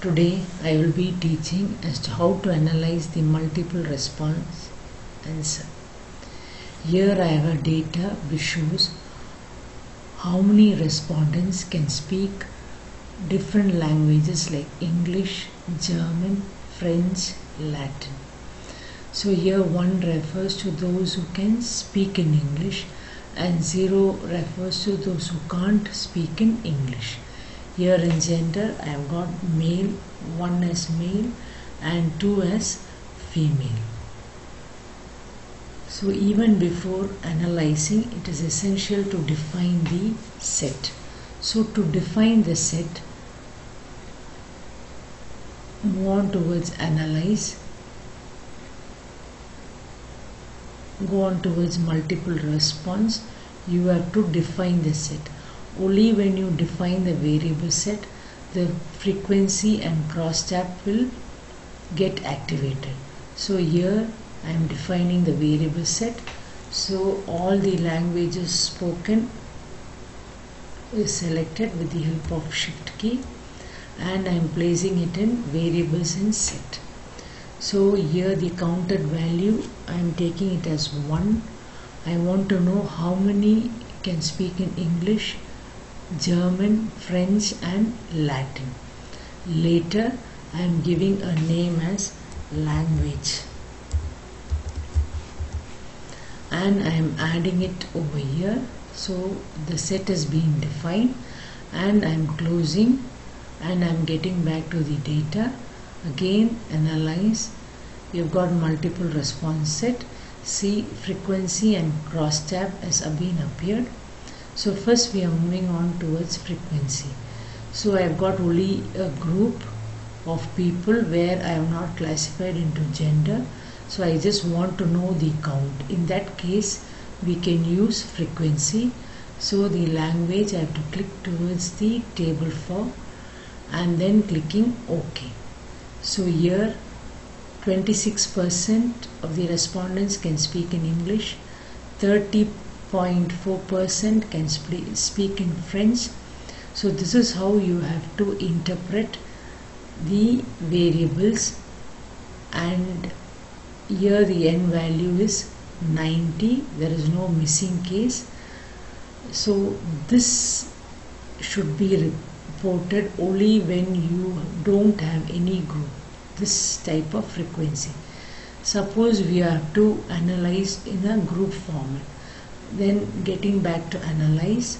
Today I will be teaching as to how to analyze the multiple response answer. Here I have a data which shows how many respondents can speak different languages like English, German, French, Latin. So here 1 refers to those who can speak in English and 0 refers to those who can't speak in English. Here in gender I have got male, 1 as male and 2 as female. So even before analyzing it is essential to define the set. So to define the set move on towards analyze go on towards multiple response you have to define the set only when you define the variable set the frequency and crosstab will get activated. So here I am defining the variable set. So all the languages spoken is selected with the help of shift key and I am placing it in variables in set. So here the counted value I am taking it as 1 I want to know how many can speak in English German French and Latin. Later I am giving a name as language. And I am adding it over here. So the set is being defined. And I am closing. And I'm getting back to the data. Again analyze. You've got multiple response set. See frequency and crosstab has been appeared so first we are moving on towards frequency. So I've got only a group of people where I have not classified into gender. So I just want to know the count. In that case we can use frequency. So the language I have to click towards the table for and then clicking OK. So here 26% of the respondents can speak in English, 30.4% can speak in French. So this is how you have to interpret the variables. And here the n value is 90 there is no missing case. So this should be reported only when you don't have any group this type of frequency. Suppose we have to analyze in a group format then getting back to analyze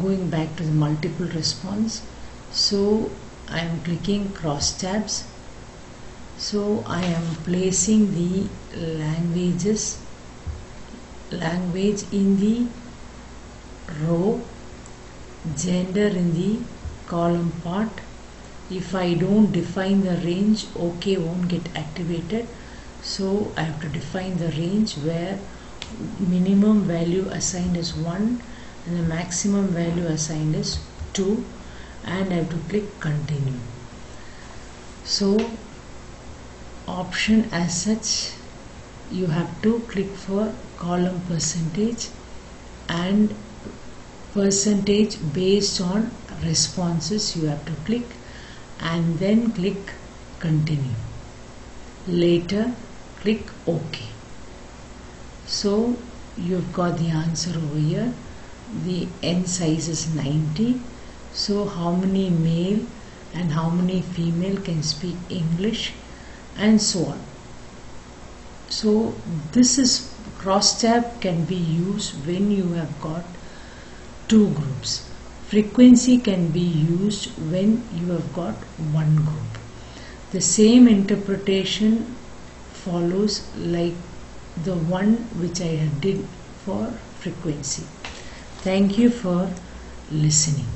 going back to the multiple response. So I am clicking cross tabs. So I am placing the languages language in the row gender in the column part. If I don't define the range OK won't get activated. So I have to define the range where minimum value assigned is 1 and the maximum value assigned is 2 and I have to click continue. So option as such you have to click for column percentage and percentage based on responses you have to click and then click continue. Later click ok so you've got the answer over here. The n size is 90 so how many male and how many female can speak English? And so on. So this is cross tab can be used when you have got two groups. Frequency can be used when you have got one group. The same interpretation follows like the one which I did for frequency. Thank you for listening